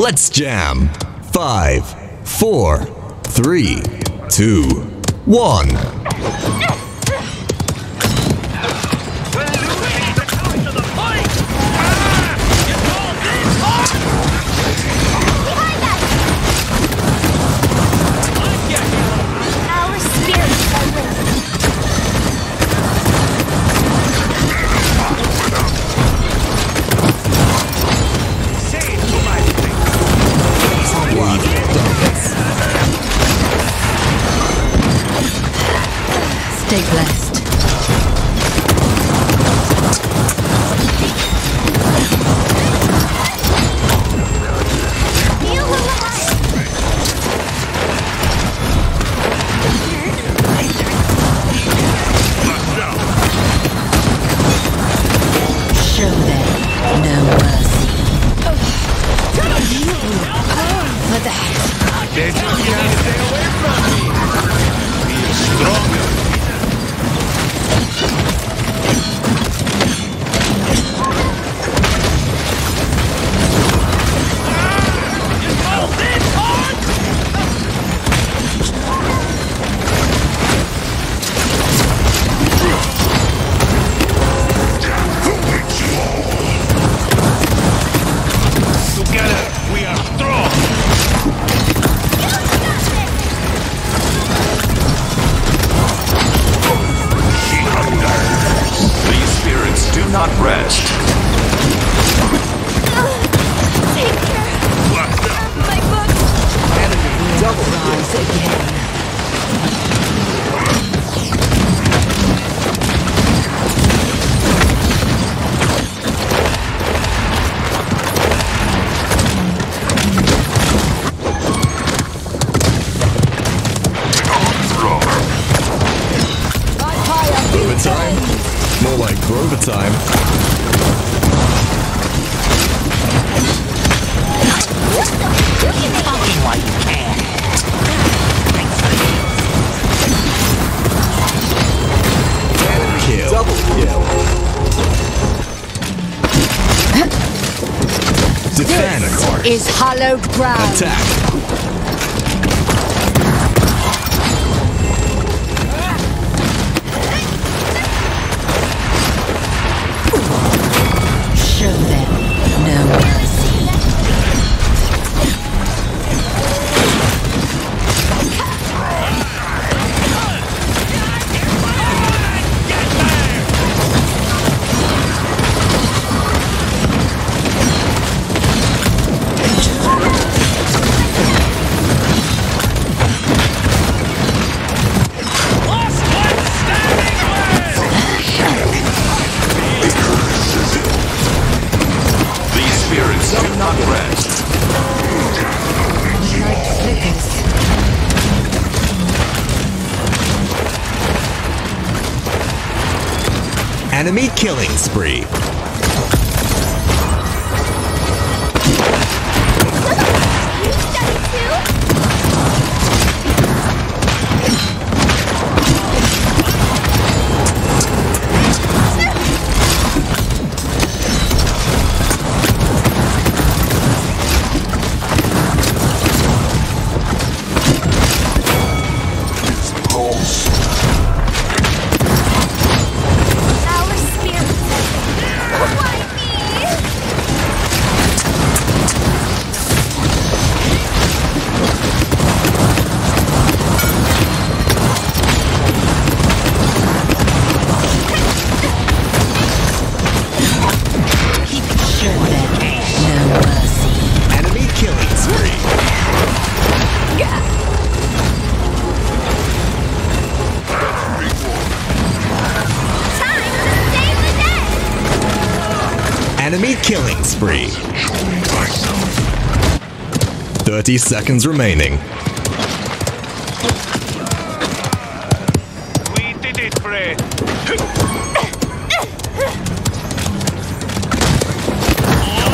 Let's jam. Five, four, three, two, one. Talking while you can. Kill. Double kill. Defend. Is hallowed ground. Attack. Do not rest. Enemy killing spree. Killing spree. 30 seconds remaining. We did it, Fred.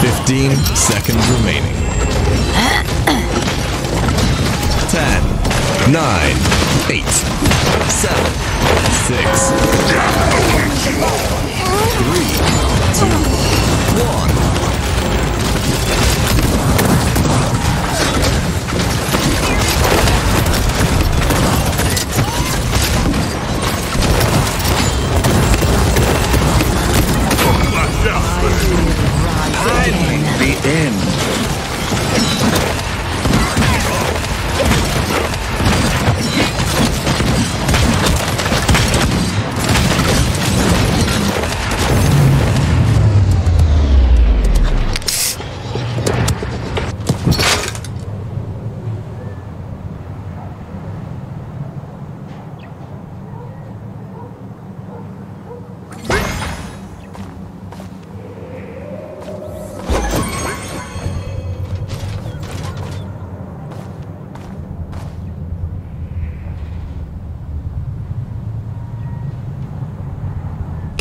Fifteen seconds remaining. Ten, nine, eight, seven, six, three, two, one.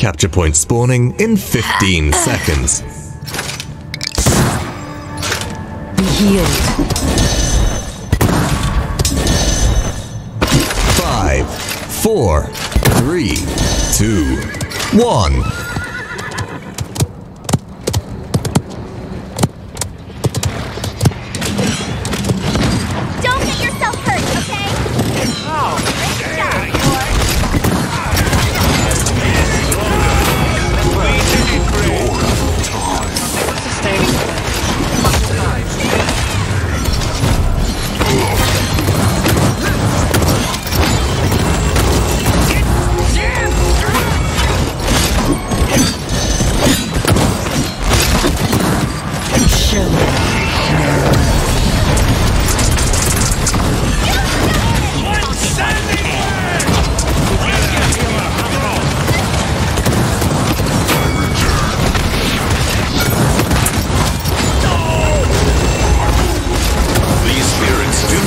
capture point spawning in 15 seconds. Be healed. Five, four, three, two, one.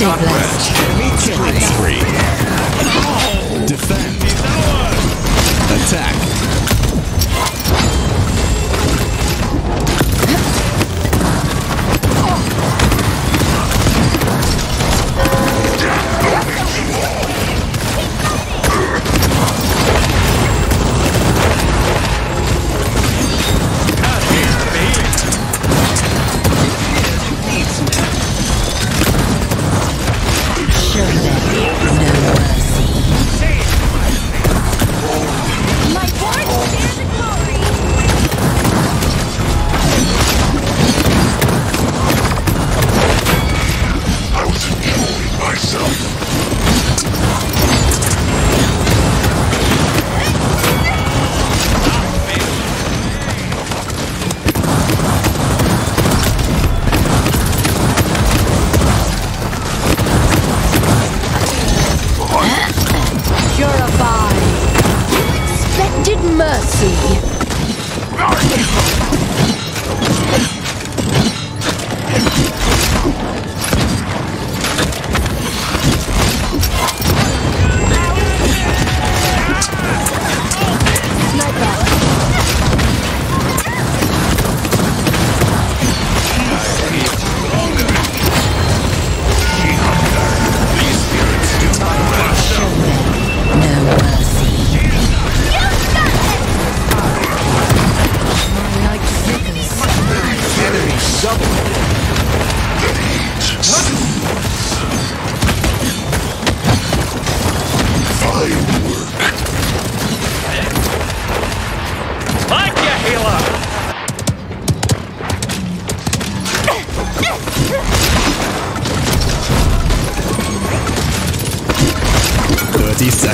Stabilized. Killing three. Defend. Attack.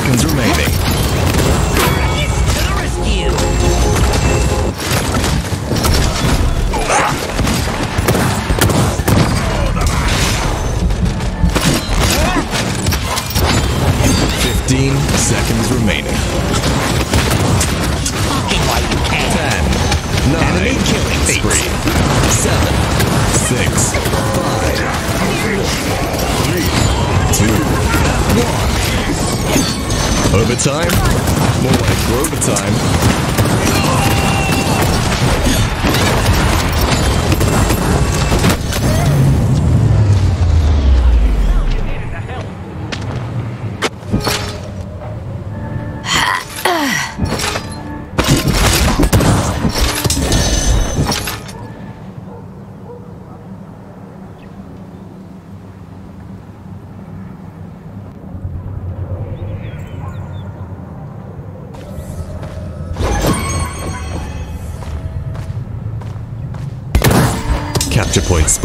seconds remaining. time. More like Grover time.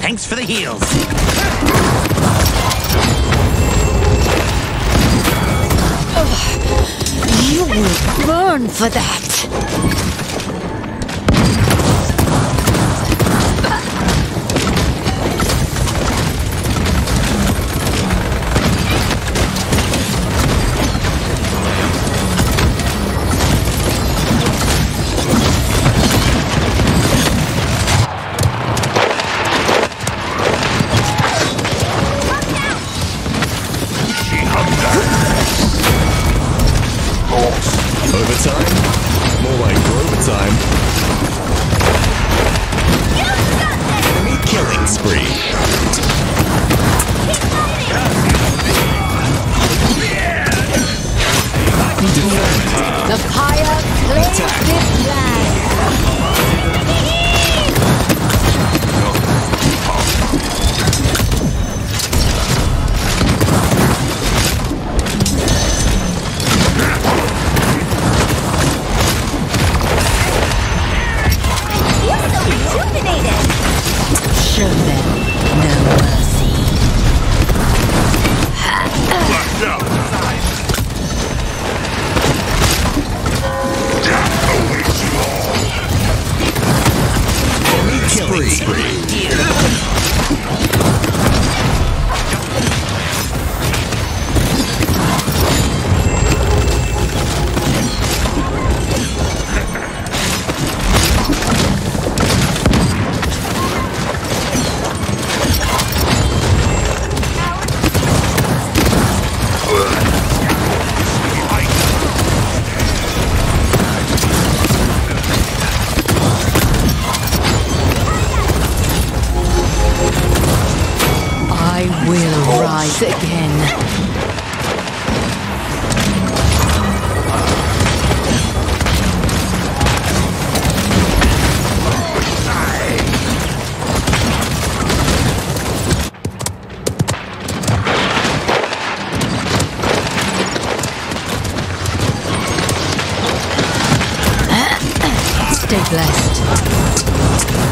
Thanks for the heals. Oh, you will burn for that! Enemy killing rise again. Stay blessed.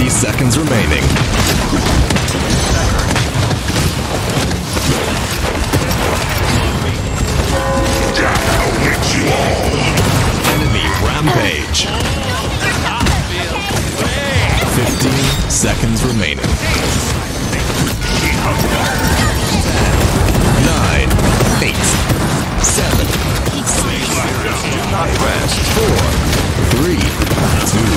60 seconds remaining. Enemy rampage. 15 seconds remaining. 9, 8, 7, 6, 5, 4, 3, 2,